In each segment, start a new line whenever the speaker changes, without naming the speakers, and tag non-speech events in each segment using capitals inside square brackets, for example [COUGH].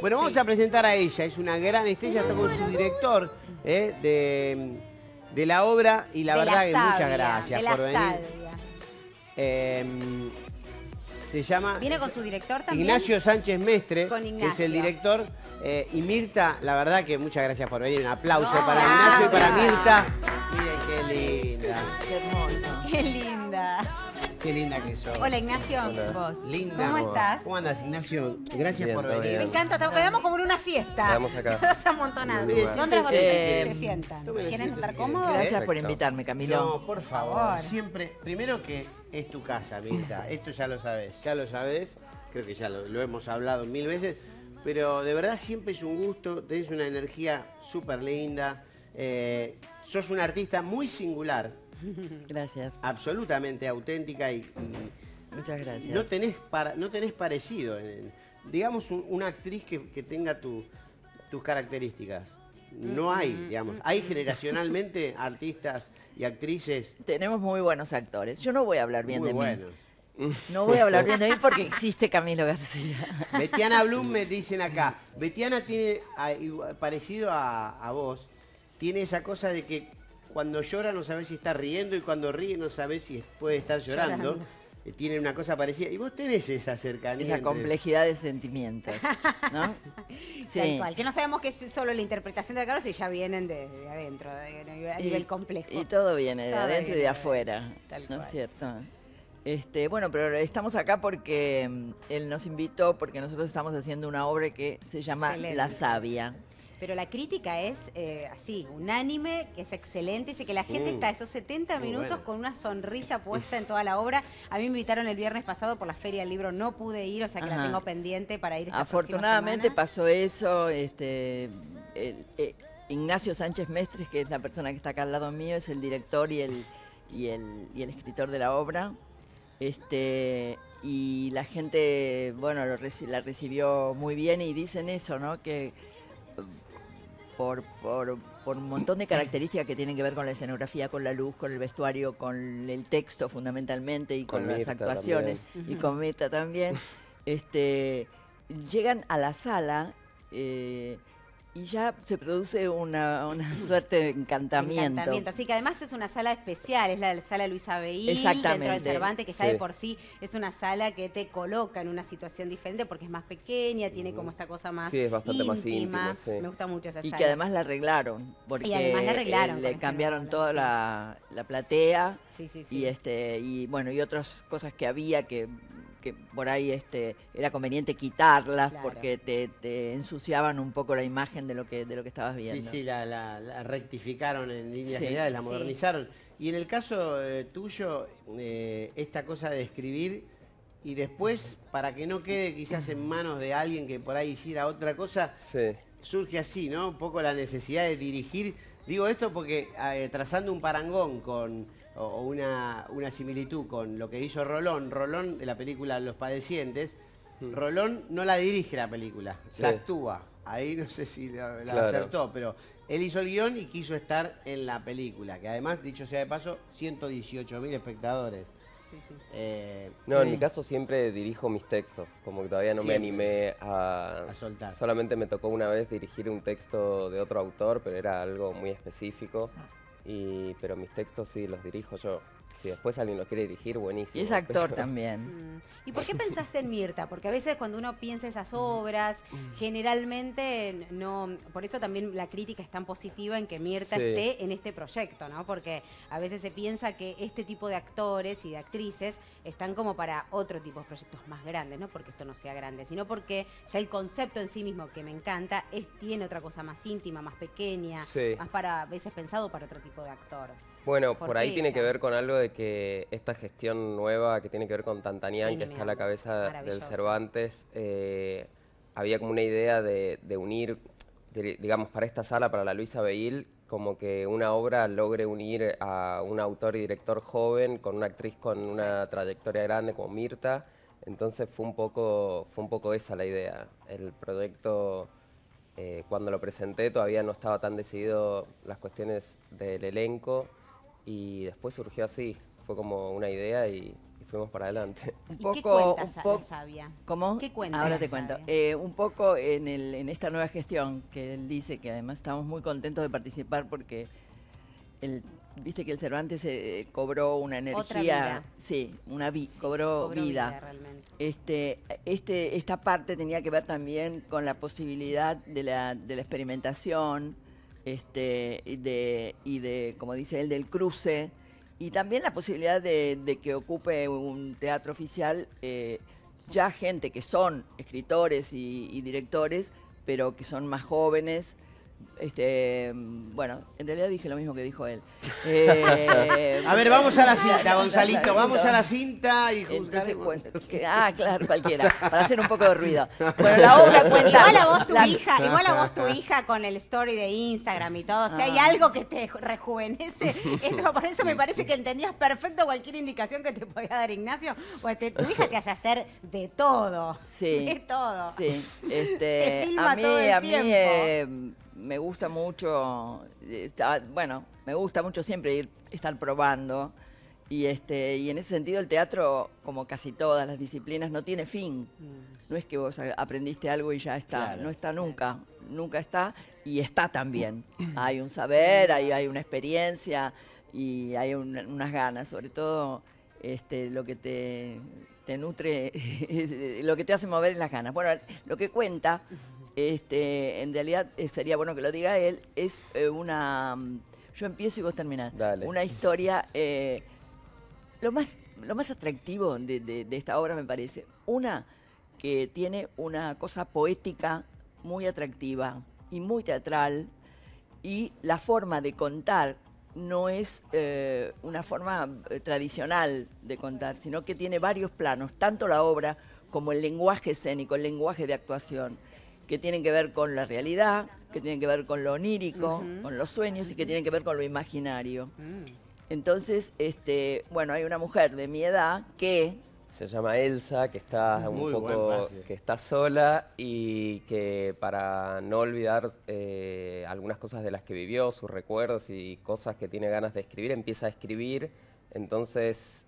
Bueno, vamos a presentar a ella. Es una gran estrella, está con su director eh, de, de la obra y la
De
verdad que muchas gracias
de la
por venir.
salvia.
Eh, se llama
Viene con su director también.
Ignacio Sánchez Mestre,
Con
que es el director. eh, y Mirta, la verdad que muchas gracias por venir. Un aplauso
No,
para Ignacio y para. Mirta. Miren qué linda.
Qué hermoso.
Qué linda.
Qué linda que sos.
Hola Ignacio.
Vos.
Linda.
¿Cómo estás?
¿Cómo andas, Ignacio? Gracias
Bien,
por venir.
Me encanta, estamos- quedamos como en una fiesta.
Quedamos acá. [LAUGHS]
Todos amontonados. ¿Dónde los
Eh,
se, se sientan? ¿Quieren estar cómodos?
Gracias por invitarme, Camilo.
No, por favor, siempre, primero que es tu casa, Mirta, [LAUGHS] esto ya lo sabes, ya lo sabes, creo que ya lo, lo hemos hablado mil veces, pero de verdad siempre es un gusto, tenés una energía súper linda, eh, sos una artista muy singular, [LAUGHS]
Gracias.
absolutamente auténtica y, y
Muchas gracias.
no, tenés para, no tenés parecido, en- digamos un- una actriz que, que tenga tu- tus características. No hay, digamos. Hay generacionalmente [LAUGHS] artistas y actrices
Tenemos muy buenos actores. Yo no voy a hablar bien
muy
de
buenos.
mí. [LAUGHS] No voy a hablar bien de mí porque existe Camilo García.
Betiana Blum me dicen acá. Betiana tiene a- igual- parecido a, a vos, tiene esa cosa de que cuando llora no sabes si está riendo y cuando ríe no sabes si puede estar llorando.
Llorando.
Eh, Tiene una cosa parecida. Y vos tenés esa cercanía.
Esa
entre-
complejidad de sentimientos. ¿No? [LAUGHS]
Tal cual. Que no sabemos que es solo la interpretación de Carlos y ya vienen de, de adentro, de- a nivel complejo.
Y todo viene de
Todo
adentro
viene
y de
de
afuera.
adentro, tal
¿No
cual.
es cierto? Este, bueno, pero estamos acá porque mm, él nos invitó, porque nosotros estamos haciendo una obra que se llama
Excelente.
La Sabia.
Pero la crítica es eh, así, unánime, que es excelente. Dice que la
Sí.
gente está esos 70
Muy
minutos
bueno.
con una sonrisa [LAUGHS] puesta en toda la obra. A mí me invitaron el viernes pasado por la Feria del Libro, no pude ir, o sea que la tengo pendiente para ir esta
Afortunadamente pasó eso. Este, el- eh, Ignacio Sánchez Mestres, que es la persona que está acá al lado mío, es el director y el, y el, y el escritor de la obra. Este, y la gente, bueno, lo reci- la recibió muy bien y dicen eso, ¿no? Que por, por, por un montón de características que tienen que ver con la escenografía, con la luz, con el vestuario, con el texto fundamentalmente y con,
Con
las
Mirta
actuaciones. y con Mirta también, [LAUGHS] este, llegan a la sala eh, y ya se produce una, una [COUGHS] suerte de encantamiento.
Encantamiento. Así que además es una sala especial, es la sala Luisa Beil dentro del Cervantes, que ya
Sí.
de por sí es una sala que te coloca en una situación diferente porque es más pequeña, tiene como esta cosa más
Sí, es bastante
íntima.
más íntimo, sí.
Me gusta mucho esa
Y
sala.
que además la arreglaron, porque
además la arreglaron
eh, le
este
cambiaron toda la, la platea
Sí, sí, sí.
y este y bueno y otras cosas que había que, que por ahí este era conveniente quitarlas
Claro.
porque te, te ensuciaban un poco la imagen de lo que de lo que estabas
Sí,
viendo.
sí, la, la- la rectificaron en líneas
Sí.
generales, la
Sí.
modernizaron. Y en el caso eh, tuyo, eh, esta cosa de escribir y después, para que no quede quizás en manos de alguien que por ahí hiciera otra cosa,
Sí.
surge así, ¿no? Un poco la necesidad de dirigir. Digo esto porque eh, trazando un parangón con o, una, una similitud con lo que hizo Rolón, Rolón de la película Los Padecientes, Rolón no la dirige la película,
Sí.
la actúa. Ahí no sé si la, la
Claro.
acertó, pero él hizo el guion y quiso estar en la película, que además, dicho sea de paso, 118 mil espectadores.
Sí, sí.
Eh,
No, en
Sí.
mi caso siempre dirijo mis textos, como que todavía no
Siempre.
me animé a,
A soltar.
Solamente me tocó una vez dirigir un texto de otro autor, pero era algo muy específico. Y, pero mis textos sí los dirijo yo. Si después alguien los quiere dirigir, buenísimo.
Y es actor
pero-
también.
Mm. ¿Y por qué pensaste en Mirta? Porque a veces cuando uno piensa esas obras,
Mm.
generalmente no. Por eso también la crítica es tan positiva en que Mirta
Sí.
esté en este proyecto, ¿no? Porque a veces se piensa que este tipo de actores y de actrices están como para otro tipo de proyectos más grandes, no porque esto no sea grande, sino porque ya el concepto en sí mismo que me encanta es tiene otra cosa más íntima, más pequeña,
Sí.
más para a veces pensado para otro tipo de actor.
Bueno,
¿Por
por ahí
qué
tiene
ella?
que ver con algo de que esta gestión nueva que tiene que ver con Tantanián,
Sí,
que está a la cabeza del. Cervantes, eh, había como una idea de, de unir, de- digamos, para esta sala, para la Luisa Beil, como que una obra logre unir a un autor y director joven con una actriz con una trayectoria grande como Mirta. Entonces fue un poco, fue un poco esa la idea. El proyecto eh, cuando lo presenté todavía no estaba tan decidido las cuestiones del elenco y después surgió así. Fue como una idea y, y fuimos para adelante. [LAUGHS]
Un
¿Y
poco,
qué cuenta
un poco-
la sabia?
¿Cómo?
¿Qué cuenta
Ahora te cuento.
sabia?
Eh, un poco en, el, en esta nueva gestión que él dice que además estamos muy contentos de participar porque el, viste que el Cervantes eh, cobró una energía,
Otra vida.
sí, una vi, cobró,
Cobró
vida.
realmente.
Este, este, esta parte tenía que ver también con la posibilidad de la, de la experimentación este, y, de, y de, como dice él, del cruce, y también la posibilidad de, que ocupe un teatro oficial eh, ya gente que son escritores y directores, pero que son más jóvenes. Este, bueno, en realidad dije lo mismo que dijo él. [LAUGHS] Eh,
A ver, vamos a la cinta, Gonzalito. Vamos a la cinta y
Entonces
juzgaremos.
cuenta que- ah, claro, cualquiera, para hacer un poco de ruido. [LAUGHS] Bueno, la obra cuenta.
Igual a vos tu
la-
hija, igual a vos tu hija con el story de Instagram y todo. Si hay
Ah.
algo que te rejuvenece, [LAUGHS] esto, por eso me parece que entendías perfecto cualquier indicación que te podía dar Ignacio. Pues te- tu hija te hace hacer de todo.
Sí.
De todo.
Sí,
Te
este,
filma
a mí,
todo el
a mí
tiempo.
eh, me gusta mucho, está- bueno, me gusta mucho siempre ir, estar probando. Y, este, y en ese sentido el teatro, como casi todas las disciplinas, no tiene fin. No es que vos aprendiste algo y ya está,
Claro.
no está nunca, nunca está y está también. [COUGHS] Hay un saber, hay, hay una experiencia y hay un- unas ganas, sobre todo este, lo que te, te nutre, [LAUGHS] lo que te hace mover es las ganas. Bueno, lo que cuenta, este, en realidad eh, sería bueno que lo diga él, es eh, una... mm, Yo empiezo y vos terminás.
Dale.
Una historia... eh, lo más, lo más atractivo de, de- de esta obra me parece, una que tiene una cosa poética muy atractiva y muy teatral, y la forma de contar no es eh, una forma tradicional de contar, sino que tiene varios planos, tanto la obra como el lenguaje escénico, el lenguaje de actuación, que tienen que ver con la realidad, que tienen que ver con lo onírico, con los sueños y que tienen que ver con lo imaginario.
Mm.
Entonces, este, bueno, hay una mujer de mi edad que
Se llama Elsa, que está
Muy
un poco, que está sola y que para no olvidar eh, algunas cosas de las que vivió, sus recuerdos y cosas que tiene ganas de escribir, empieza a escribir. Entonces,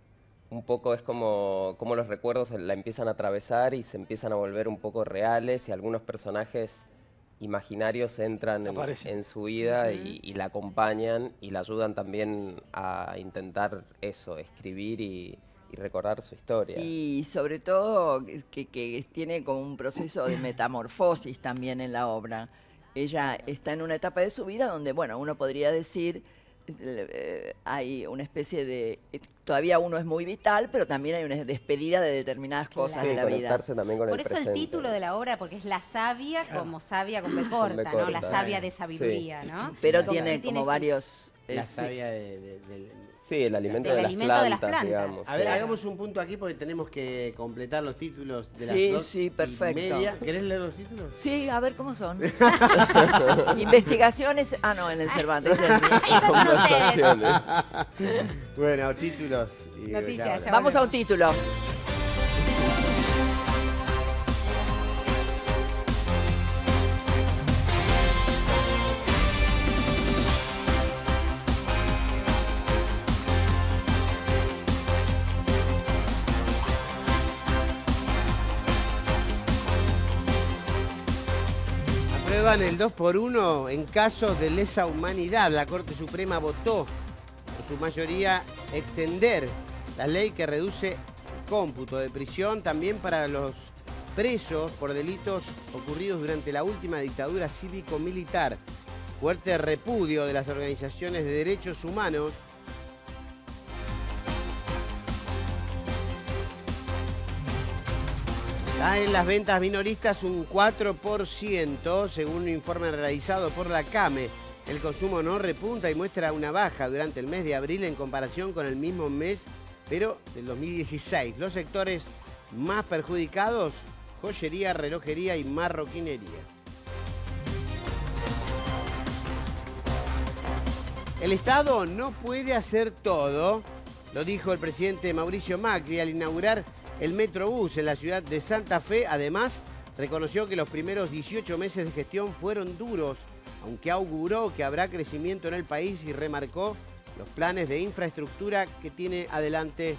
un poco es como, como los recuerdos la empiezan a atravesar y se empiezan a volver un poco reales y algunos personajes imaginarios entran en, su vida y, y la acompañan y la ayudan también a intentar eso, escribir y, y recordar su historia.
Y sobre todo que, que tiene como un proceso de metamorfosis también en la obra. Ella está en una etapa de su vida donde, bueno, uno podría decir, hay una especie de... eh, Todavía uno es muy vital, pero también hay una despedida de determinadas cosas
Claro.
de
Sí,
la vida.
también con
Por
el
eso el título de la obra, porque es La sabia como sabia [LAUGHS] con B corta,
B
¿no? La sabia de
Sí.
sabiduría, ¿no?
Pero
Como
tiene como varios... eh,
La
sí.
sabia de-
Sí, el alimento, de, las
alimento de las
plantas,
plantas.
digamos.
A ver,
sí.
hagamos un punto aquí porque tenemos que completar los títulos de las
Sí,
dos
sí,
y
perfecto.
media. ¿Querés leer los títulos?
Sí, a ver cómo son. [LAUGHS] Investigaciones. Ah, no, en el Cervantes. [LAUGHS]
Conversaciones. [LAUGHS]
Bueno, títulos. y
Noticias,
ya
ya
Vamos a un título.
Aprueban el 2 por 1 en casos de lesa humanidad. La Corte Suprema votó, en su mayoría, extender la ley que reduce cómputo de prisión también para los presos por delitos ocurridos durante la última dictadura cívico-militar. Fuerte repudio de las organizaciones de derechos humanos Caen las ventas minoristas un 4%, según un informe realizado por la CAME. El consumo no repunta y muestra una baja durante el mes de abril en comparación con el mismo mes, pero del 2016. Los sectores más perjudicados, joyería, relojería y marroquinería. El Estado no puede hacer todo, lo dijo el presidente Mauricio Macri al inaugurar el Metrobús en la ciudad de Santa Fe. Además, reconoció que los primeros 18 meses de gestión fueron duros, aunque auguró que habrá crecimiento en el país y remarcó los planes de infraestructura que tiene adelante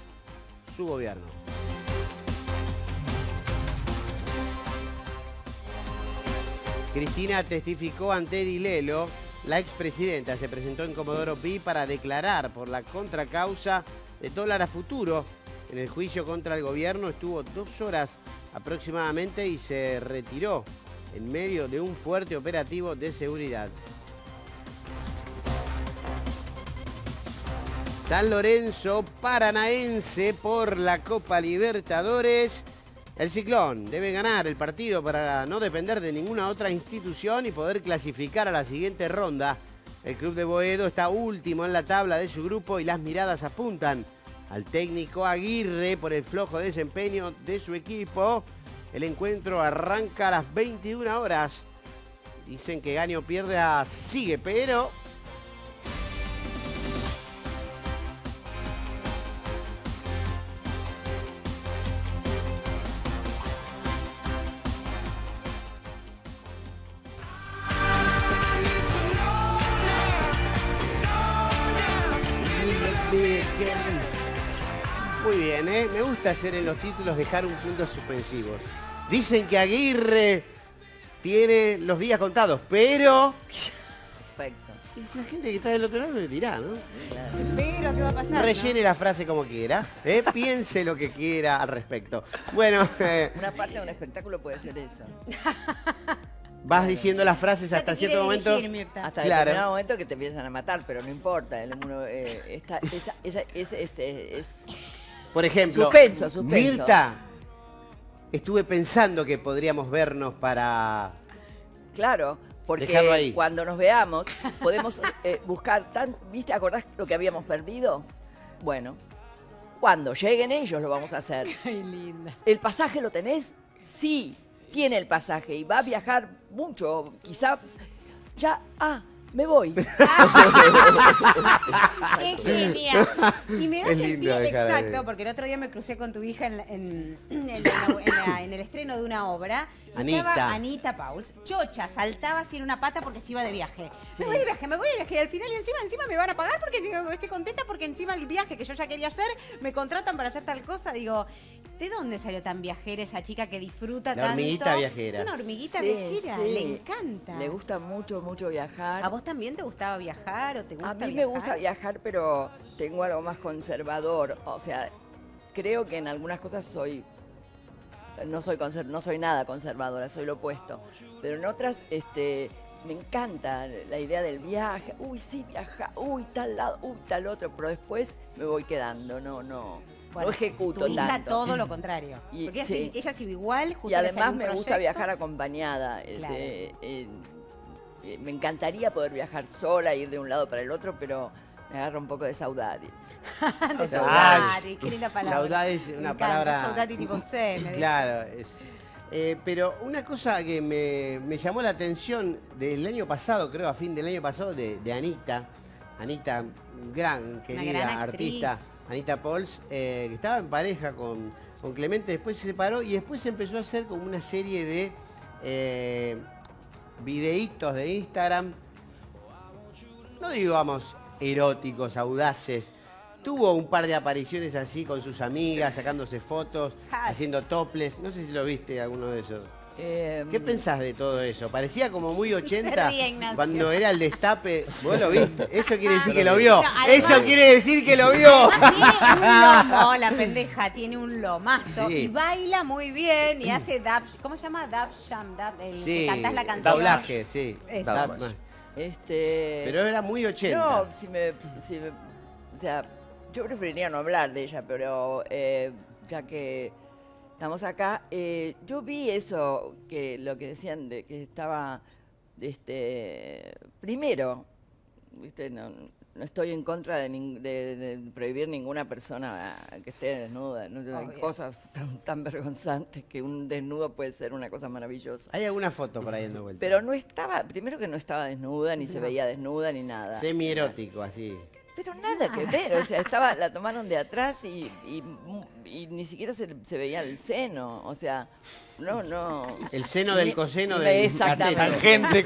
su gobierno. Cristina testificó ante Dilelo. La expresidenta se presentó en Comodoro Pi para declarar por la contracausa de dólar a futuro. En el juicio contra el gobierno estuvo dos horas aproximadamente y se retiró en medio de un fuerte operativo de seguridad. San Lorenzo Paranaense por la Copa Libertadores. El Ciclón debe ganar el partido para no depender de ninguna otra institución y poder clasificar a la siguiente ronda. El club de Boedo está último en la tabla de su grupo y las miradas apuntan al técnico Aguirre por el flojo desempeño de su equipo. El encuentro arranca a las 21 horas. Dicen que Gaño pierde a Sigue, pero hacer en los títulos dejar un punto suspensivos. Dicen que Aguirre tiene los días contados, pero
Perfecto.
la gente que está del otro lado le dirá, ¿no?
Pero, ¿qué va a pasar?
Rellene la frase como quiera, ¿eh? piense lo que quiera al respecto. Bueno, [LAUGHS] eh,
Una parte de un espectáculo puede ser eso. [LAUGHS]
vas diciendo las frases hasta cierto momento.
dirigir.
Hasta
Claro.
determinado momento que te empiezan a matar, pero no importa. El, uno, eh, esta- esa, esa- esa- este, es,
Por ejemplo,
Suspenso, suspenso.
Mirta, estuve pensando que podríamos vernos para...
Claro, porque cuando nos veamos podemos eh, buscar tan, ¿viste? ¿Acordás lo que habíamos perdido? Bueno, cuando lleguen ellos lo vamos a hacer. [LAUGHS]
Ay, linda.
¿El pasaje lo tenés? Sí, tiene el pasaje y va a viajar mucho, quizá ya, ah, me voy. [LAUGHS]
¡Qué genial! Y me das
Es de-
exacto, porque el otro día me crucé con tu hija en, la- en- en la- en la- en el estreno de una obra.
Anita.
Estaba Anita Pauls, chocha, saltaba así en una pata porque se iba de viaje.
Sí.
Me voy de viaje, me voy de viaje y al final y encima, encima me van a pagar porque estoy contenta porque encima el viaje que yo ya quería hacer, me contratan para hacer tal cosa. Digo, ¿de dónde salió tan viajera esa chica que disfruta
La
tanto?
hormiguita viajera.
Es una hormiguita
Sí,
viajera,
sí.
le encanta.
Le gusta mucho, mucho viajar.
¿A vos también te gustaba viajar o te gusta
A mí me
viajar?
gusta viajar, pero tengo algo más conservador. O sea, creo que en algunas cosas soy. No soy, no soy nada conservadora, soy lo opuesto. Pero en otras, este, me encanta la idea del viaje. Uy, sí, viaja. Uy, tal lado, uy, tal otro. Pero después me voy quedando. No, no.
Bueno,
no ejecuto
tu
tanto.
todo lo contrario.
Y-
Porque
sí.
ella sí igual, justo
Y además me gusta viajar acompañada. este, eh, eh, me encantaría poder viajar sola, ir de un lado para el otro, pero me agarra un poco de saudade. [LAUGHS]
de
Saudade.
qué linda palabra.
Saudade es
Me
una
encanta,
palabra-
Saudade tipo [LAUGHS] C, me
Claro, es- eh, pero una cosa que me, me llamó la atención del año pasado, creo a fin del año pasado, de, de Anita, Anita, gran, querida
gran
artista. Anita Pauls, eh, que estaba en pareja con, con Clemente, después se separó y después empezó a hacer como una serie de eh, videitos de Instagram, no digamos eróticos, audaces. Tuvo un par de apariciones así con sus amigas, sacándose fotos, [LAUGHS] haciendo toples. No sé si lo viste alguno de esos.
Eh,
¿Qué pensás de todo eso? Parecía como muy 80
ríe, Ignacio.
cuando era el destape. ¿Vos lo viste? Eso quiere decir que lo vio.
además-
Eso quiere decir que lo vio.
Tiene un lomo, [LAUGHS] la pendeja, tiene un lomazo
Sí.
y baila muy bien y hace dab, ¿cómo se llama? Dab sham, dab, el
Sí,
cantás la canción.
doblaje, sí.
Eso.
Dab-
este,
Pero era muy 80.
No, si me, si me- O sea, yo preferiría no hablar de ella, pero eh, ya que estamos acá, eh, yo vi eso, que lo que decían de que estaba. Este, primero, ¿viste? No, no estoy en contra de, nin- de- de prohibir ninguna persona que esté desnuda. ¿no? Hay cosas tan, tan vergonzantes que un desnudo puede ser una cosa maravillosa.
Hay alguna foto por ahí dando vuelta.
Pero no estaba, primero que no estaba desnuda, ni se veía desnuda, ni nada.
Semi-erótico, así.
Pero nada que ver, o sea, estaba, la [LAUGHS] tomaron de atrás y, y- y ni siquiera se, se veía el seno, o sea, no, no.
El seno del coseno del
Exactamente.
Tangente.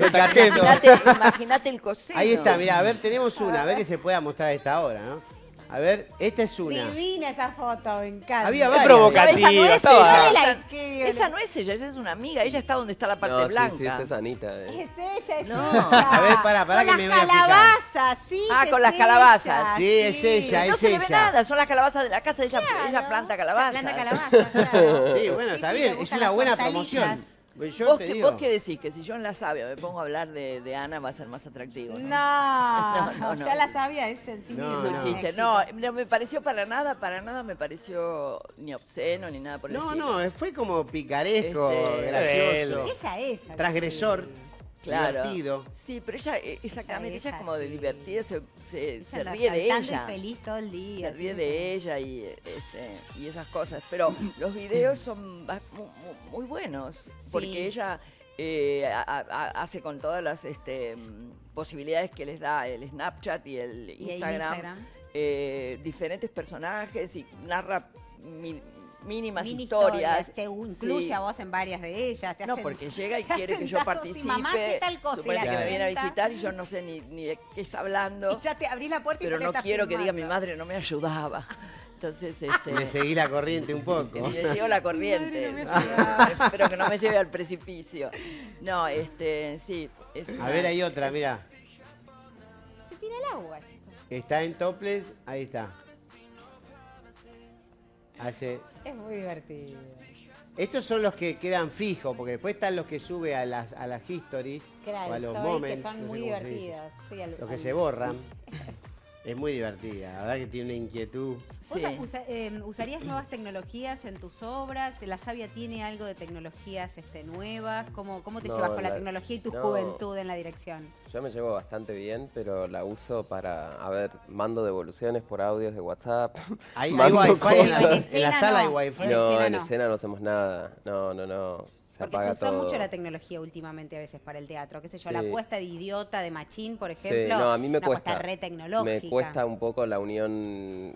Imagínate, el coseno.
Ahí está, mirá, a ver, tenemos una, a ver que se pueda mostrar a esta hora, ¿no? A ver, esta es una.
Divina esa foto, me encanta.
Había
Es
varias.
provocativa.
Esa no es
estaba-
ella. Esa, esa no es ella, esa es una amiga. Ella está donde está la parte
No, sí,
blanca.
sí, esa es Anita. eh.
Es ella, es
No.
ella.
A ver, pará, pará
con
que me voy a fijar.
calabazas, sí.
Ah, con las calabazas.
ella,
Sí, es ella,
no
es
se le ve
ella.
nada, son las calabazas de la casa. Ella, ella
Claro.
planta calabazas.
Planta calabazas, claro.
Sí, bueno, está
sí,
bien, es una buena promoción. Pues Yo
¿Vos,
te
qué,
digo.
vos qué decís? Que si yo en la sabia me pongo a hablar de, de Ana va a ser más atractivo. ¿no?
No, [LAUGHS]
No, no,
ya
no.
la sabía, es en sí
No,
mismo
Es un
no.
chiste. No, no me pareció para nada, para nada me pareció ni obsceno ni nada por el
No,
estilo.
no, fue como picaresco,
Este-
gracioso,
Ella es. así.
transgresor,
Claro.
divertido.
Sí, pero ella, eh, exactamente,
es
ella es como de divertida, se, se,
Ella
se
anda
ríe de
y
ella.
feliz todo el día.
Se ríe de ella y, este, y esas cosas. Pero los videos son mu- muy, buenos, porque
Sí.
ella eh, a- a- hace con todas las este, posibilidades que les da el Snapchat y el
Y el
Instagram,
Instagram.
eh, diferentes personajes y narra mi- mínimas
Mini
historias.
Te incluye
Sí.
a vos en varias de ellas. Te
No,
hacen-
porque llega y
te
quiere que yo participe.
mamá hace tal cosa y
supone
la
que me viene a visitar y yo no sé ni, ni de qué está hablando.
Y ya te abrís la puerta y
pero
ya te
no quiero que diga mi madre no me ayudaba. Entonces, este,
Me seguí la corriente un poco.
y le sigo la corriente.
Madre, no [LAUGHS]
Espero que no me lleve al precipicio. No, este, sí. es
A
una-
ver, hay otra, mira.
Se tira el agua, chicos.
Está en topless, ahí está. Hace.
Es muy divertido.
Estos son los que quedan fijos, porque después están los que sube a las, a las histories
Claro,
o a los moments.
que son
no
muy. Sí, al-
Los que
al-
se borran. [LAUGHS] Es muy divertida, la verdad que tiene una inquietud.
¿Vos
Sí.
usa- eh, usarías nuevas tecnologías en tus obras? ¿La Sabia tiene algo de tecnologías este, nuevas? ¿Cómo, cómo te
No,
llevas con la,
la-
tecnología y tu
no.
juventud en la dirección?
Yo me llevo bastante bien, pero la uso para, a ver, mando devoluciones por audios de WhatsApp.
Hay, [LAUGHS] hay wifi en la.
En
sala hay
no.
wifi.
En
No,
escena
en escena no hacemos nada. No, no, no. Se
Porque se usa
todo.
mucho la tecnología últimamente a veces para el teatro. ¿Qué sé yo? La apuesta de idiota de Machín, por
Sí,
ejemplo.
no, a mí me
una
cuesta.
apuesta re tecnológica.
Me cuesta un poco la unión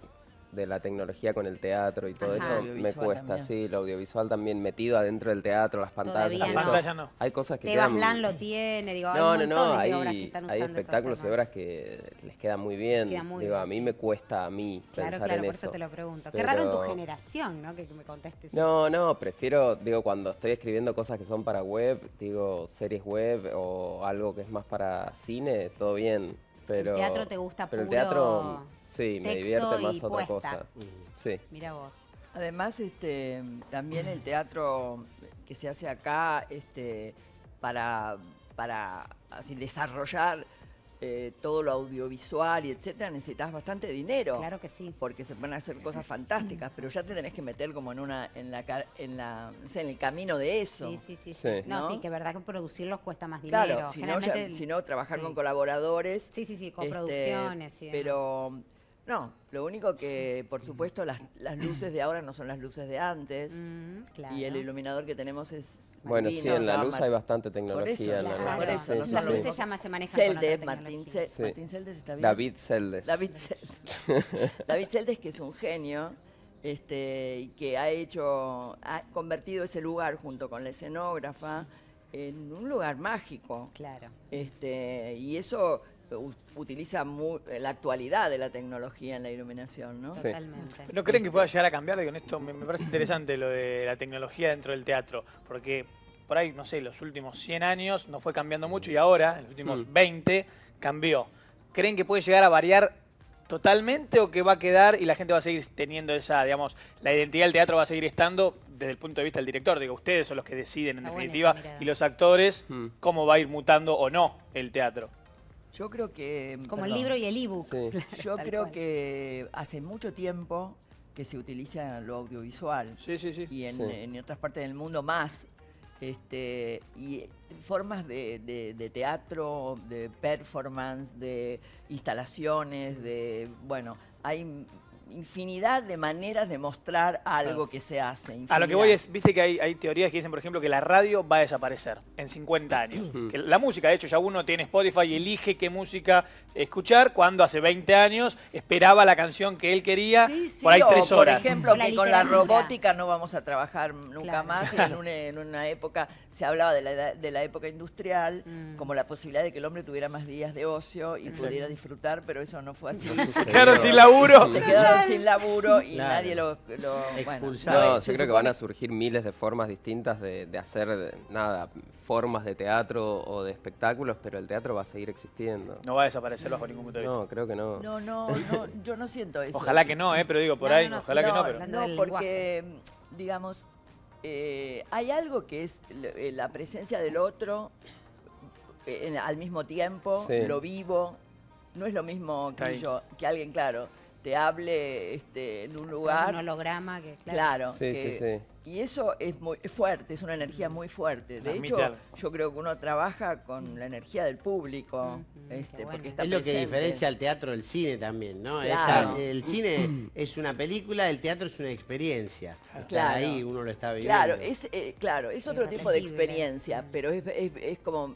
de la tecnología con el teatro y todo
Ajá.
eso. Me cuesta,
también.
sí, lo audiovisual también metido adentro del teatro, las pantallas. Y
no.
no.
Hay cosas que
Tebas
quedan...
Lan lo tiene, digo, hay
No,
un
no, no,
de
hay,
obras que están
hay espectáculos y obras que les quedan muy bien.
Quedan muy
Digo,
bien,
a mí me cuesta a mí
Claro,
pensar
claro,
en
por
eso.
eso te lo pregunto. Qué raro en tu
Pero-
generación, ¿no? Que, me contestes
No,
eso.
no, prefiero, digo, cuando estoy escribiendo cosas que son para web, digo, series web o algo que es más para cine, todo bien. Pero,
teatro te gusta
Pero el
puro
teatro, sí, me divierte
y
más otra cosa. Sí.
Mira vos.
Además, este, también el teatro que se hace acá, este, para, para así desarrollar eh, todo lo audiovisual y etcétera, necesitas bastante dinero.
Claro que sí.
Porque se pueden hacer cosas fantásticas, pero ya te tenés que meter como en una, en la, en la, en el camino de eso.
Sí, sí, sí.
Sí.
No,
¿No?
sí, que verdad que producirlos cuesta más dinero.
Claro, si no, si trabajar
sí.
con colaboradores.
Sí, sí, sí, con
este,
producciones y demás.
Pero, no, lo único que, por supuesto, las, las luces de ahora no son las luces de antes.
Mm, claro.
Y el iluminador que tenemos es.
Bueno, sí, en la luz hay bastante tecnología.
eso,
en la
Claro,
luz.
por
se manejan con otra
Celdes, Martín. Ce-
Sí.
Martín Celdes está bien.
David Celdes.
David Celdes. [LAUGHS] David Celdes, que es un genio, este, y que ha hecho, ha convertido ese lugar junto con la escenógrafa en un lugar mágico.
Claro.
Este, y eso utiliza la actualidad de la tecnología en la iluminación, ¿no?
Sí.
Totalmente.
¿No creen que pueda llegar a cambiar? Digo, en esto me, me parece interesante lo de la tecnología dentro del teatro, porque por ahí, no sé, los últimos 100 años no fue cambiando mucho y ahora, en los últimos
Mm.
20, cambió. ¿Creen que puede llegar a variar totalmente o que va a quedar y la gente va a seguir teniendo esa, digamos, la identidad del teatro va a seguir estando desde el punto de vista del director? Digo, ustedes son los que deciden en
Está
definitiva y los actores
Mm.
cómo va a ir mutando o no el teatro.
Yo creo que...
Como el libro y el ebook.
Sí. [LAUGHS]
Yo creo
cual.
que hace mucho tiempo que se utiliza lo audiovisual
Sí, sí, sí.
y en,
Sí.
en otras partes del mundo más. Este, y formas de, de- de teatro, de performance, de instalaciones, de bueno, hay infinidad de maneras de mostrar algo
Claro.
que se hace.
A lo que voy es, viste que hay, hay teorías que dicen, por ejemplo, que la radio va a desaparecer en 50 años. que la música, de hecho, ya uno tiene Spotify y elige qué música escuchar, cuando hace 20 años esperaba la canción que él quería
Sí, sí,
por ahí
o,
tres
por
horas.
ejemplo,
O la
que con la robótica no vamos a trabajar nunca
Claro.
más. En una, en una época se hablaba de la, edad- de la época industrial
Mm.
como la posibilidad de que el hombre tuviera más días de ocio y pudiera disfrutar, pero eso no fue así. [LAUGHS]
Claro, sin laburo.
Se quedaron sin laburo y
Claro.
nadie lo... lo- bueno,
Expulsado.
No, yo creo que van a surgir miles de formas distintas de, de hacer, nada, formas de teatro o de espectáculos, pero el teatro va a seguir existiendo.
No va a desaparecer bajo ningún punto de vista.
No, creo que no.
No, no, [LAUGHS] no, yo no siento eso.
Ojalá que no, eh, pero digo, por
No,
ahí,
no, no,
ojalá
sí,
que no,
no,
pero...
No, porque, digamos, eh, hay algo que es eh, la presencia del otro eh, en- al mismo tiempo,
Sí.
lo vivo. No es lo mismo que
Ahí.
yo, que alguien, claro, te hable este, en un
Un
lugar.
holograma que,
Claro.
Sí,
que-
sí, sí.
Y eso es muy fuerte, es una energía muy fuerte. De hecho, yo creo que uno trabaja con la energía del público, este,
bueno.
porque está
Es lo que diferencia al teatro del cine también, ¿no?
Claro.
El cine es una película, el teatro es una experiencia.
Claro.
ahí uno lo está viviendo.
Claro, es, eh, claro, es otro tipo de experiencia, pero es, es- es como,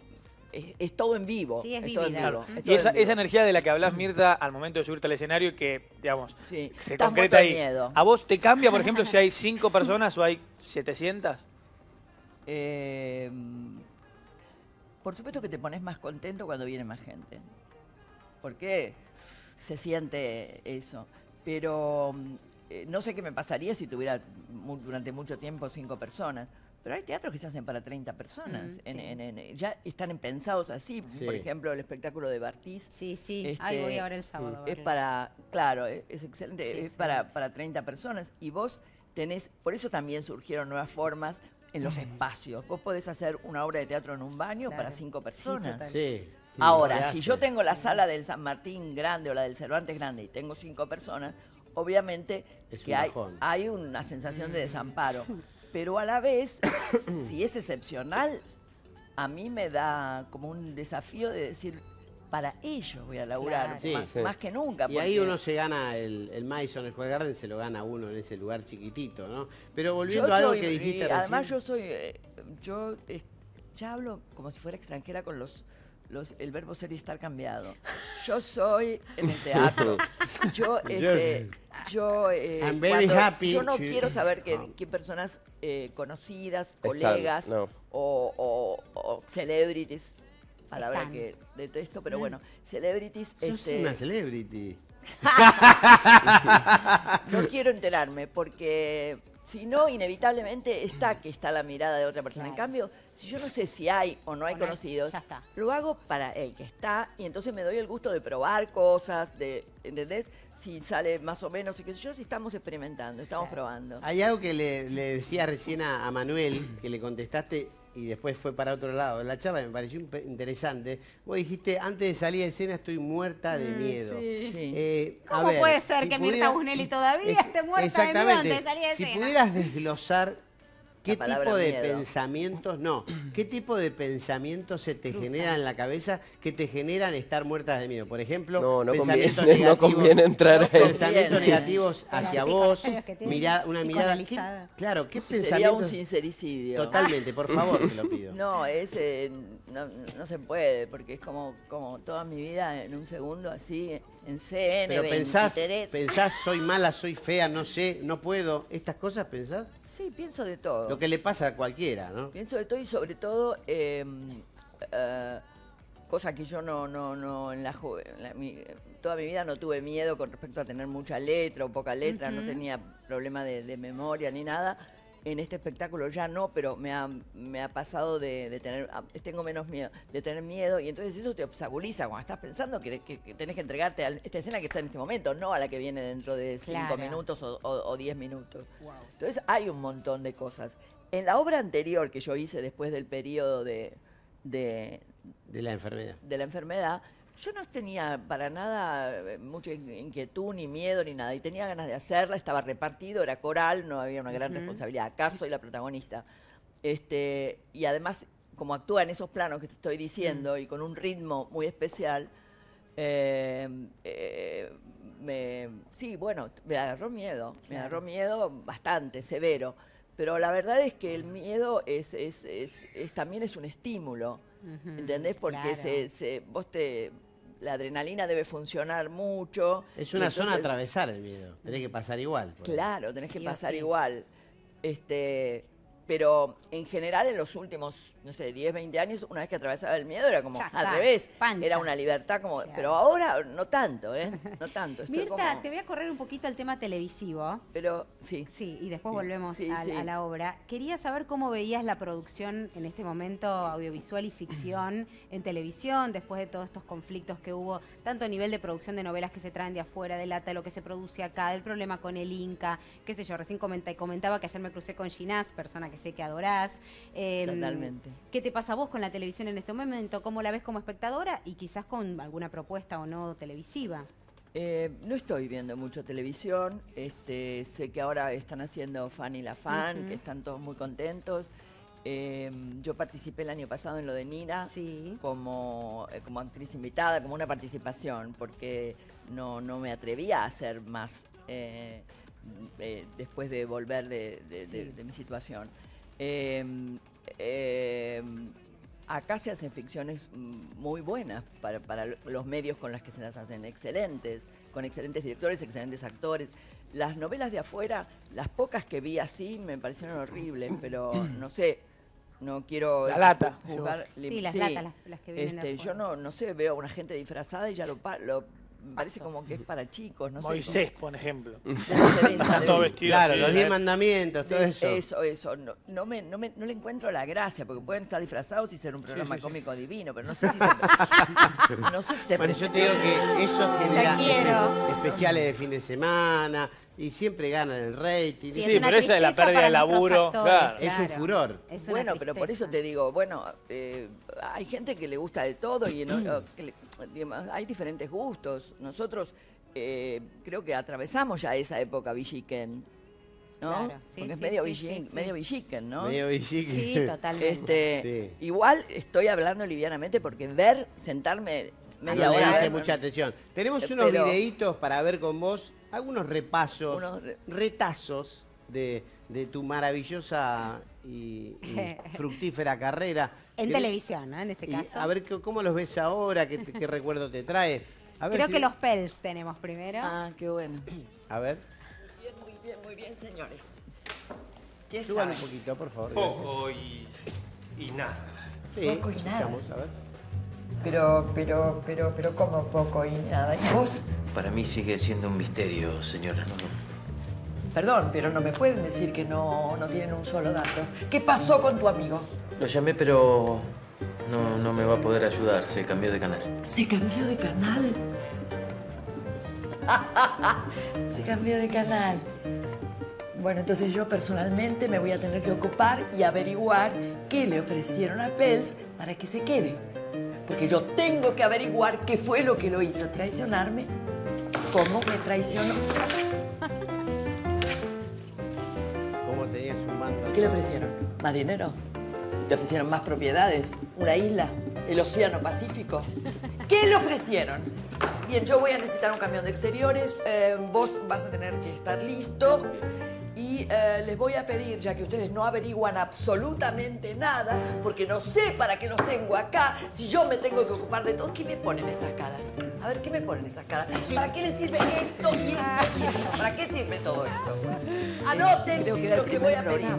es, es todo en vivo.
Sí, es
todo en
vívida.
vivo,
Claro.
es
Y
todo
esa,
en vivo.
esa energía de la que hablas, Mirta, al momento de subirte al escenario y que, digamos,
Sí,
se
estás
concreta ahí.
miedo.
¿A vos te cambia, por ejemplo, si hay [LAUGHS] cinco personas o hay 700?
Eh, por supuesto que te pones más contento cuando viene más gente. Porque se siente eso. Pero mm, eh, no sé qué me pasaría si tuviera durante mucho tiempo cinco personas. Pero hay teatros que se hacen para 30 personas.
Mm,
en-
sí.
en- en- ya están pensados así.
Sí.
Por ejemplo, el espectáculo de Bartiz.
Sí, sí.
Este,
Ay, voy a ver el sábado. a
Es para, claro, es, es excelente,
Sí,
es
sí.
para, para 30 personas y vos tenés, por eso también surgieron nuevas formas en los espacios. Vos podés hacer una obra de teatro en un baño
Claro.
para cinco personas.
Sí.
Ahora, si yo tengo la sala del San Martín grande o la del Cervantes grande y tengo cinco personas, obviamente
Es
que
un
hay, hay una sensación de desamparo. [LAUGHS] Pero a la vez, si es excepcional, a mí me da como un desafío de decir, para ellos voy a laburar,
Claro.
más,
Sí.
más que nunca.
Y ahí uno se gana el, el Madison Square Garden, se lo gana uno en ese lugar chiquitito, ¿no? Pero
Yo
volviendo a algo
soy-
que dijiste
y
recién.
Además yo soy, eh, yo eh, ya hablo como si fuera extranjera con los, los, el verbo ser y estar cambiado. Yo soy en el teatro. [LAUGHS] Yo, este, yo, eh,
I'm very
cuando-
happy
yo no
to-
quiero saber qué,
Ah.
qué personas eh, conocidas, colegas
no.
o, o- o celebrities, palabra
Están.
que detesto, pero bueno, celebrities.
Sos
este,
una celebrity. [LAUGHS]
no quiero enterarme porque si no, inevitablemente está que está la mirada de otra persona. En
Claro.
cambio, si yo no sé si hay o no hay conocidos,
ya está.
lo hago para el que está y entonces me doy el gusto de probar cosas, de, ¿entendés? Si sale más o menos, y que yo, si estamos experimentando, estamos probando.
Hay algo que le, le decía recién a, a Manuel, que le contestaste y después fue para otro lado. La charla me pareció interesante. Vos dijiste, antes de salir de escena estoy muerta de miedo.
Sí.
Eh, a
¿Cómo
ver,
puede ser
si
que Mirta Busnelli todavía
es-
esté muerta de miedo antes de salir de
Si
escena?
pudieras desglosar qué tipo de
miedo.
pensamientos, no, qué tipo de pensamientos se te generan en la cabeza que te generan estar muertas de miedo. Por ejemplo,
No, no
pensamientos
conviene- [LAUGHS] no
negativos.
conviene entrar
No
ahí.
Pensamientos
conviene.
negativos hacia vos,
psicología que tiene,
mira, una mirada. ¿qué- claro, ¿qué
Sería un sincericidio.
Totalmente, por favor, te lo pido. [LAUGHS]
No, es, eh, no, no se puede, porque es como, como toda mi vida en un segundo, así, en CN,
Pero pensás,
23.
pensás, soy mala, soy fea, no sé, no puedo. ¿Estas cosas pensás?
Sí, pienso de todo.
Lo que le pasa a cualquiera, ¿no?
Pienso de todo y sobre todo eh, eh, cosa que yo no, no, no, en la, ju- en la- mi- toda mi vida no tuve miedo con respecto a tener mucha letra o poca letra, no tenía problema de, de memoria ni nada. En este espectáculo ya no, pero me ha, me ha pasado de, de tener, ah, tengo menos miedo, de tener miedo y entonces eso te obstaculiza cuando estás pensando que, que- que tenés que entregarte a esta escena que está en este momento, no a la que viene dentro de cinco
Claro.
minutos o, o- o diez minutos.
Wow.
Entonces hay un montón de cosas. En la obra anterior que yo hice después del periodo de, de,
De la enfermedad.
de la enfermedad, yo no tenía para nada eh, mucha in- inquietud ni miedo ni nada. Y tenía ganas de hacerla, estaba repartido, era coral, no había una gran responsabilidad. Acá soy la protagonista. Este, y además, como actúa en esos planos que te estoy diciendo y con un ritmo muy especial, eh, eh, me- sí, bueno, me agarró miedo, me agarró miedo bastante, severo. Pero la verdad es que el miedo es, es, es- es- también es un estímulo, ¿entendés? Porque
claro.
se, se- vos te, la adrenalina debe funcionar mucho.
Es una zona a atravesar el miedo. Tenés que pasar igual.
Claro, tenés que
Sí
pasar
sí.
igual. Este, pero en general en los últimos, no sé, 10, 20 años, una vez que atravesaba el miedo era como
Ya
al revés.
pancha.
Era una libertad como...
Claro.
Pero ahora no tanto, ¿eh? No tanto. Estoy
Mirta,
como-
te voy a correr un poquito al tema televisivo.
Pero sí.
Sí, y después volvemos
Sí,
a,
sí.
a la obra. Quería saber cómo veías la producción en este momento audiovisual y ficción en televisión, después de todos estos conflictos que hubo, tanto a nivel de producción de novelas que se traen de afuera, de lata, lo que se produce acá, del problema con el Inca, qué sé yo, recién comenta- comentaba que ayer me crucé con Ginás, persona que sé que adorás. Eh,
Totalmente.
¿Qué te pasa a vos con la televisión en este momento? ¿Cómo la ves como espectadora y quizás con alguna propuesta o no televisiva?
Eh, no estoy viendo mucho televisión. Este, sé que ahora están haciendo Fanny la Fan, que están todos muy contentos. Eh, yo participé el año pasado en lo de Nina
Sí.
como, eh, como actriz invitada, como una participación, porque no, no me atrevía a hacer más eh, después de volver de, de- de-
Sí.
de mi situación. Eh, eh, acá se hacen ficciones muy buenas para, para los medios con las que se las hacen, excelentes, con excelentes directores, excelentes actores. Las novelas de afuera, las pocas que vi así me parecieron horribles, pero [CLEARS THROAT] no sé, no quiero
La lata,
juzgar-
Sí, las latas, las- las que vienen de
Este, yo no, no sé, veo a una gente disfrazada y ya lo parece como que es para chicos, no sé.
Moisés, por ejemplo. vestido
Claro, los
¿eh?
diez mandamientos, todo
es-
eso.
Eso, eso. No, no me, no, me- no le encuentro la gracia, porque pueden estar disfrazados y ser un programa cómico divino, pero no sé si se, [LAUGHS] no sé si se
Bueno, yo te digo que eso genera
quiero.
espe- especiales de fin de semana y siempre ganan el rating.
Sí,
Sí,
es una
pero esa es la pérdida de laburo, claro.
Es un furor.
Es
Bueno, pero por eso te digo, bueno, eh, hay gente que le gusta de todo y no- que le- digamos, hay diferentes gustos. Nosotros eh, creo que atravesamos ya esa época villiquen, ¿no?
Claro, sí,
Porque es
sí,
medio,
sí,
villi-
sí, sí.
medio villiquen, ¿no?
Medio villique.
Sí, [LAUGHS] totalmente.
Este,
Sí.
Igual estoy hablando livianamente porque ver, sentarme media
No
hora. ver-
mucha atención. Tenemos
Eh,
unos
pero-
videitos para ver con vos, algunos repasos,
Unos re-
retazos de, de tu maravillosa y, y [LAUGHS] fructífera carrera.
En
Que-
televisión, ¿no? En este caso.
a ver cómo los ves ahora, qué, qué recuerdo te trae. A ver
Creo
si-
que los Pels tenemos primero.
Ah, qué bueno.
A ver,
Bien, muy bien, muy bien, señores. ¿Qué
suban un poquito, por favor.
Poco y, y nada.
Sí,
Poco y nada.
escuchamos, a ver.
Pero, pero, pero, pero, como poco y nada. ¿Y vos?
Para mí sigue siendo un misterio, señora. No,
Perdón, pero no me pueden decir que no, no tienen un solo dato. ¿Qué pasó con tu amigo?
Lo llamé, pero no, no me va a poder ayudar. Se cambió de canal.
¿Se cambió de canal? [LAUGHS] Se cambió de canal. Bueno, entonces yo personalmente me voy a tener que ocupar y averiguar qué le ofrecieron a Pels para que se quede. Porque yo tengo que averiguar qué fue lo que lo hizo traicionarme, cómo me traicionó.
¿Cómo tenías un mando?
¿Qué le ofrecieron? ¿Más dinero? ¿Le ofrecieron más propiedades? ¿Una isla? ¿El Océano Pacífico? ¿Qué le ofrecieron? Bien, yo voy a necesitar un camión de exteriores, eh, vos vas a tener que estar listo y eh, les voy a pedir, ya que ustedes no averiguan absolutamente nada, porque no sé para qué los tengo acá, si yo me tengo que ocupar de todo, ¿qué me ponen esas caras? A ver, ¿qué me ponen esas caras? ¿Para qué les sirve esto y esto y esto? ¿Para qué sirve todo esto? [LAUGHS] Anoten lo que voy a pedir.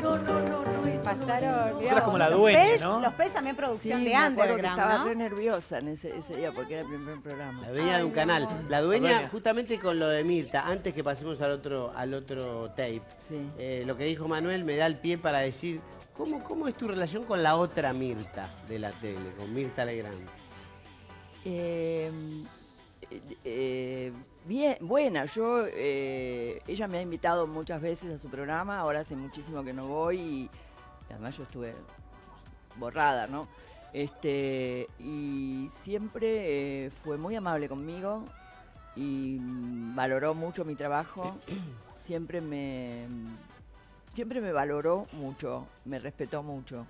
No, no, no
Pasaron.
así, no.
Tú eras como la
Los
¿no?
Los Pels también producción
Sí,
de Underground,
estaba
¿no?
re nerviosa en ese, ese día porque era el primer programa.
La dueña de un canal. La dueña,
dueña.
justamente con lo de Mirta, antes que pasemos al otro, al otro tape,
Sí.
eh, lo que dijo Manuel me da el pie para decir, ¿cómo, ¿cómo es tu relación con la otra Mirta de la tele, con Mirta Legrand?
Eh, eh, bien, buena, yo, eh, ella me ha invitado muchas veces a su programa, ahora hace muchísimo que no voy y además yo estuve borrada, ¿no? Este, y siempre eh, fue muy amable conmigo y valoró mucho mi trabajo, [COUGHS] siempre me, siempre me valoró mucho, me respetó mucho.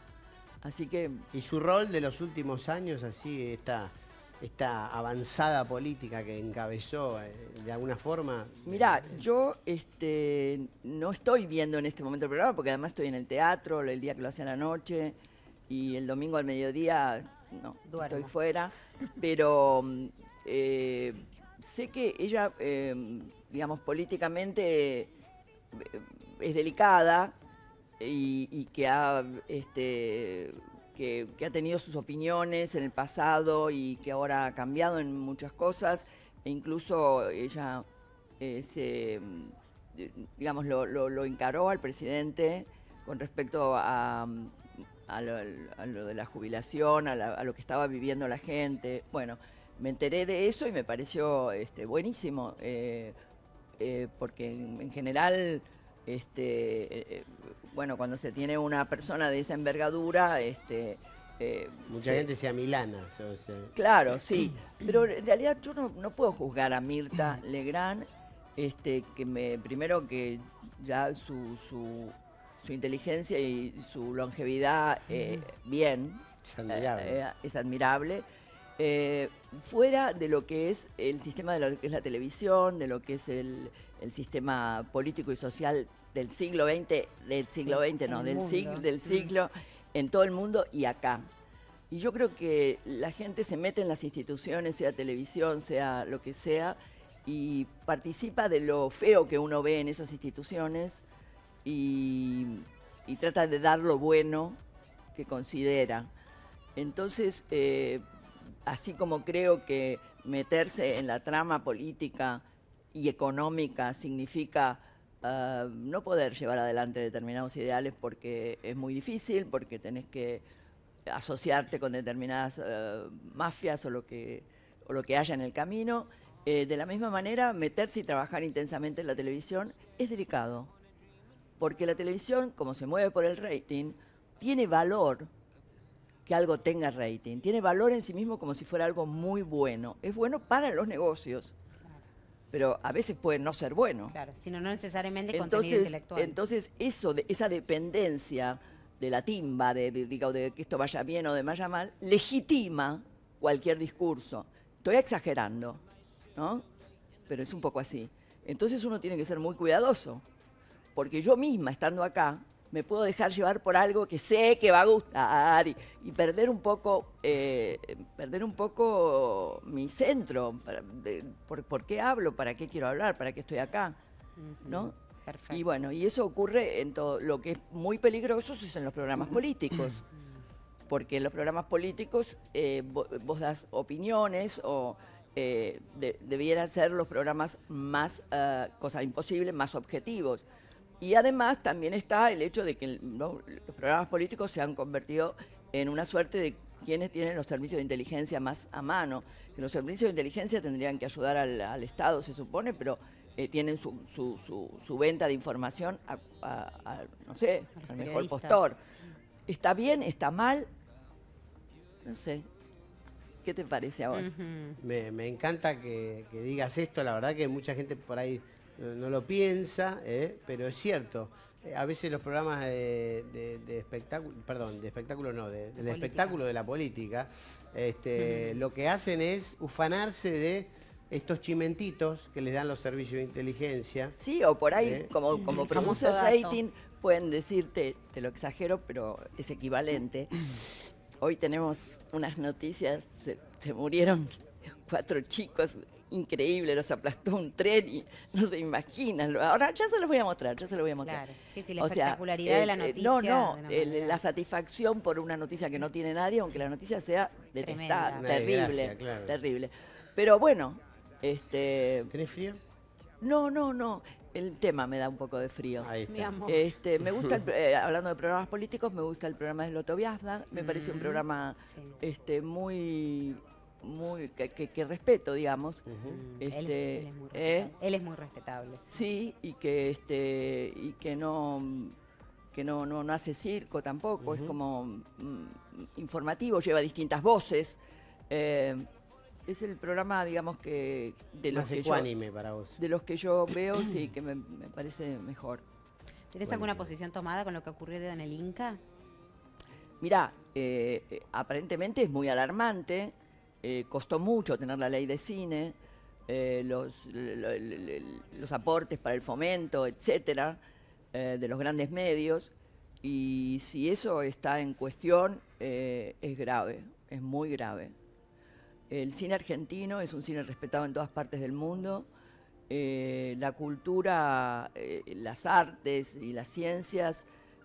Así que
Y su rol de los últimos años, así, esta, esta avanzada política que encabezó eh, de alguna forma?
Mira, yo este, no estoy viendo en este momento el programa porque además estoy en el teatro el día que lo hace a la noche y el domingo al mediodía no,
Duermo.
estoy fuera, pero mm, eh, sé que ella, eh, digamos, políticamente eh, es delicada y, y que ha este que, ha tenido sus opiniones en el pasado y que ahora ha cambiado en muchas cosas e incluso ella eh, se mm, digamos lo, lo- encaró al presidente con respecto a, a lo, de la jubilación, a, lo que estaba viviendo la gente. Bueno, me enteré de eso y me pareció este, buenísimo, eh, eh, porque en, en general, este, bueno, cuando se tiene una persona de esa envergadura, este, eh,
Mucha
se-
gente sea Milana. o sea,
Claro, sí. Pero en realidad yo no, no puedo juzgar a Mirta Legrand, este, que me, primero que ya su, su, su inteligencia y su longevidad, eh, bien,
Es admirable.
eh, eh, es admirable. fuera de lo que es el sistema de lo que es la televisión, de lo que es el, el sistema político y social del siglo XX, del siglo XX, no,
el
del
mundo.
siglo, del
Mm.
siglo, en todo el mundo y acá. Y yo creo que la gente se mete en las instituciones, sea televisión, sea lo que sea, y participa de lo feo que uno ve en esas instituciones y, y trata de dar lo bueno que considera. Entonces, eh, así como creo que meterse en la trama política y económica significa ah, no poder llevar adelante determinados ideales porque es muy difícil, porque tenés que asociarte con determinadas eh, mafias o lo que o lo que haya en el camino. Eh, de la misma manera, meterse y trabajar intensamente en la televisión es delicado, porque la televisión, como se mueve por el rating, tiene valor que algo tenga rating, tiene valor en sí mismo como si fuera algo muy bueno. Es bueno para los negocios, pero a veces puede no ser bueno.
Claro, sino no necesariamente contenido
Entonces,
intelectual.
entonces eso, de, esa dependencia de la timba, de, de, digo, de que esto vaya bien o de vaya mal, legitima cualquier discurso. Estoy exagerando, ¿no? Pero es un poco así. Entonces uno tiene que ser muy cuidadoso, porque yo misma, estando acá, me puedo dejar llevar por algo que sé que va a gustar y, y perder un poco, eh, perder un poco mi centro. para- de- por, ¿Por qué hablo? ¿Para qué quiero hablar? ¿Para qué estoy acá? ¿No?
Perfecto.
Y bueno, y eso ocurre en todo. Lo que es muy peligroso es en los programas [CLEARS THROAT] políticos. Porque en los programas políticos eh, vo- vos, das opiniones o eh, de- debieran ser los programas más, eh, cosa imposible, más objetivos. Y además también está el hecho de que ¿no? los programas políticos se han convertido en una suerte de quienes tienen los servicios de inteligencia más a mano. Que los servicios de inteligencia tendrían que ayudar al, al Estado, se supone, pero eh, tienen su, su- su- su venta de información a, a- a, no sé, al mejor postor. ¿Está bien? ¿Está mal? No sé. ¿Qué te parece a vos?
Me encanta que, que digas esto, la verdad que mucha gente por ahí no, no lo piensa, ¿eh? pero es cierto. Eh, A veces los programas de, de- de espectáculo, perdón, de espectáculo no, de- del espectáculo de la política, este, lo que hacen es ufanarse de estos chimentitos que les dan los servicios de inteligencia.
Sí, o por ahí,
¿Eh?
como, como produces rating, pueden decirte, te lo exagero, pero es equivalente. Hoy tenemos unas noticias, se, se murieron cuatro chicos, increíble, los aplastó un tren y [LAUGHS] no se imaginan. Lo- Ahora ya se los voy a mostrar, ya se los voy a mostrar.
Claro, sí, sí, la
O sea,
espectacularidad de la
eh,
noticia.
No, no, el- la satisfacción por una noticia que no tiene nadie, aunque la noticia sea detestada, terrible,
claro.
terrible. Pero bueno, este,
¿Tenés frío?
no, no, no, el tema me da un poco de frío.
Ahí
Mi
está.
amor.
Este, me gusta, el- eh, hablando de programas políticos, me gusta el programa de Loto Biasda, me parece un programa
Sí.
este, muy, muy que, que- que respeto, digamos.
Él, es,
Este,
él es muy
¿eh?
respetable. Él es muy respetable.
Sí, y que este y que no que no, no, no hace circo tampoco, es como mm, informativo, lleva distintas voces. eh, es el programa, digamos, que de los
Más
que, yo,
para vos.
de los que yo veo, sí, que me, me parece mejor.
¿Tienes alguna posición tomada con lo que ocurrió en el Inca?
Mirá, eh, eh, aparentemente es muy alarmante eh, costó mucho tener la ley de cine, eh, los, lo- lo- lo- los aportes para el fomento, etcétera, eh, de los grandes medios. Y si eso está en cuestión, es grave, es muy grave. El cine argentino es un cine respetado en todas partes del mundo. La cultura, las artes y las ciencias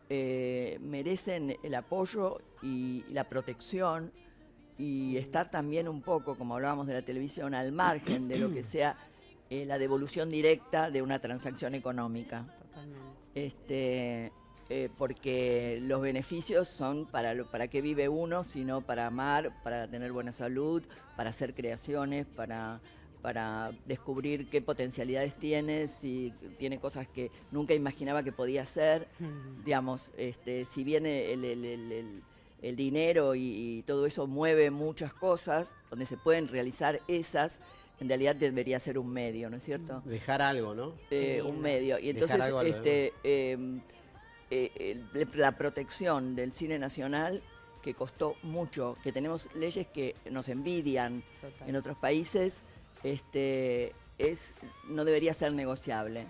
merecen el apoyo y, la protección y estar también un poco, como hablábamos de la televisión, al margen de lo que [CLEARS THROAT] sea eh, la devolución directa de una transacción económica
Totalmente.
este, eh, porque los beneficios son para, lo, para qué vive uno, sino para amar, para tener buena salud, para hacer creaciones, para, para descubrir qué potencialidades tiene, si tiene cosas que nunca imaginaba que podía hacer. Digamos, este, si bien el, el- el- el- el dinero y, y todo eso mueve muchas cosas, donde se pueden realizar esas, en realidad debería ser un medio, ¿no es cierto?
Dejar algo, ¿no?
eh, un medio. Y entonces, este, eh, eh, la protección del cine nacional, que costó mucho, que tenemos leyes que nos envidian
Total.
en otros países, este, es, no debería ser negociable.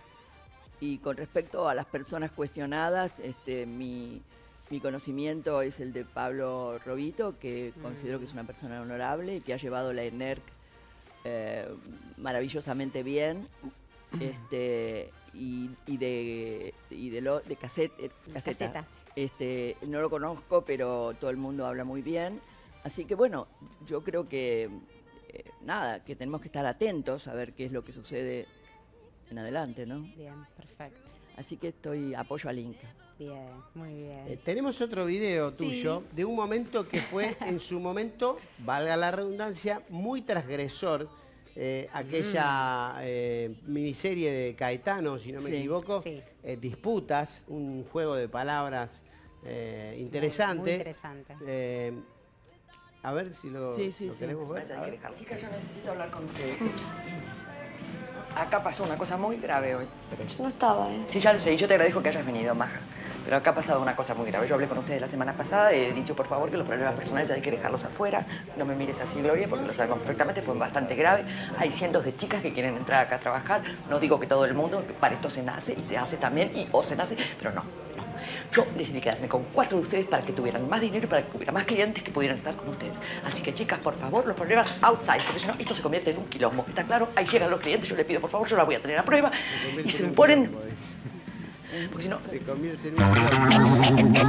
Y con respecto a las personas cuestionadas, este, mi, mi conocimiento es el de Pablo Robito, que considero que es una persona honorable y que ha llevado la ENERC eh, maravillosamente bien. Este, y, y de y de lo de cassette, eh, caseta.
Caseta.
Este, no lo conozco, pero todo el mundo habla muy bien. Así que bueno, yo creo que eh, nada, que tenemos que estar atentos a ver qué es lo que sucede en adelante, ¿no?
Bien, perfecto.
Así que estoy apoyo al Inca.
Bien, muy bien.
Eh, tenemos otro video
Sí.
tuyo de un momento que fue [LAUGHS] en su momento, valga la redundancia, muy transgresor. eh, aquella eh, miniserie de Caetano, si no me
Sí.
equivoco,
Sí.
eh, Disputas, un juego de palabras eh, interesante.
muy interesante.
Eh, a ver si lo,
Sí, sí,
lo
sí.
queremos ver. A ver.
Chicas, yo necesito hablar con ustedes. Acá pasó una cosa muy grave hoy.
Yo no estaba, ¿eh?
Sí, ya lo sé, y yo te agradezco que hayas venido, Maja. Pero acá ha pasado una cosa muy grave. Yo hablé con ustedes la semana pasada y he dicho, por favor, que los problemas personales hay que dejarlos afuera. No me mires así, Gloria, porque lo sabemos perfectamente, fue bastante grave. Hay cientos de chicas que quieren entrar acá a trabajar. No digo que todo el mundo, para esto se nace y se hace también, y o se nace, pero no, no. Yo decidí quedarme con cuatro de ustedes para que tuvieran más dinero y para que hubiera más clientes que pudieran estar con ustedes. Así que, chicas, por favor, los problemas outside, porque si no, esto se convierte en un quilombo. ¿Está claro? Ahí llegan los clientes, yo les pido, por favor, yo la voy a tener a prueba. Y se me ponen... Porque si no,
Se convierte en un... [LAUGHS]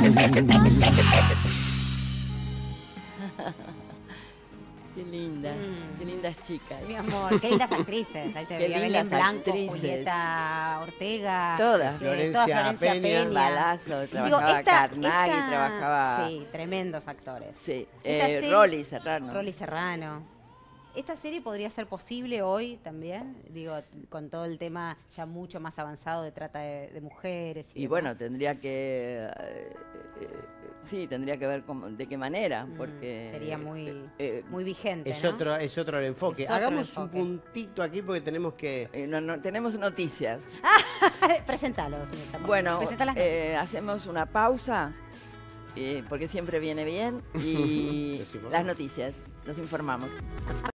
Qué lindas, qué lindas chicas.
Mi amor, qué lindas actrices. Ahí [LAUGHS] se
Qué
veía Belén Blanco,
actrices.
Julieta Ortega.
Todas.
eh,
Florencia
toda Florencia
Peña.
Peña.
Balazo, trabajaba Carnaghi, trabajaba-
Sí, tremendos actores.
Sí,
Esta
eh,
serie-
Rolly Serrano.
Rolly Serrano. ¿Esta serie podría ser posible hoy también? Digo, con todo el tema ya mucho más avanzado de trata de, de mujeres. Y,
Y bueno, tendría que. eh, eh, sí, tendría que ver cómo- de qué manera,
Mm,
porque.
Sería muy,
eh, eh,
muy vigente,
Es
¿no?
otro, es otro el enfoque.
Es otro
Hagamos
enfoque.
un puntito aquí porque tenemos que...
eh, no- no- tenemos noticias. [LAUGHS]
Mirta, por
Bueno, eh, hacemos una pausa, eh, porque siempre viene bien, y [LAUGHS] las noticias, los informamos.